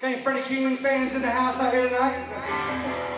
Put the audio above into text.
Got any Freddie King fans in the house out here tonight?